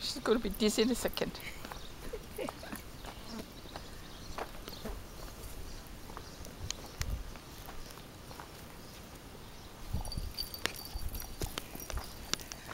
She's going to be dizzy in a second.